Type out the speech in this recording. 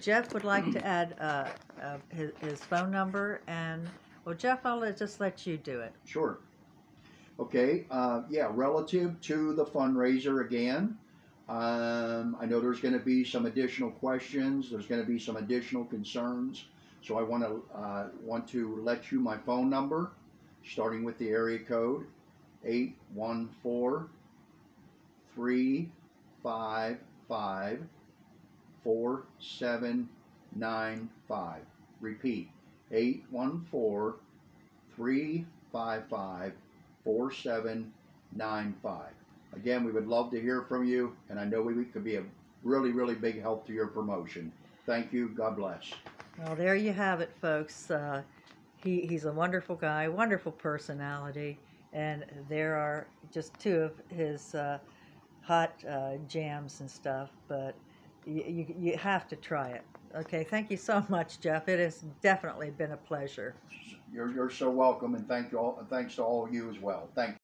Jeff would like to add uh, uh, his, his phone number and, well, Jeff, I'll just let you do it. Sure. Okay, uh, yeah, relative to the fundraiser again, um, I know there's gonna be some additional questions, there's gonna be some additional concerns. So I wanna, uh, want to let you my phone number, starting with the area code, eight one four three five five four seven nine five. Repeat, eight one four three five five four seven nine five. Again, we would love to hear from you, and I know we could be a really, really big help to your promotion. Thank you. God bless. Well, there you have it, folks. Uh, he, he's a wonderful guy, wonderful personality, and there are just two of his uh, hot uh, jams and stuff, but you, you, you have to try it. Okay, thank you so much, Jeff. It has definitely been a pleasure. You're, you're so welcome, and thank you all. Thanks to all of you as well. Thank.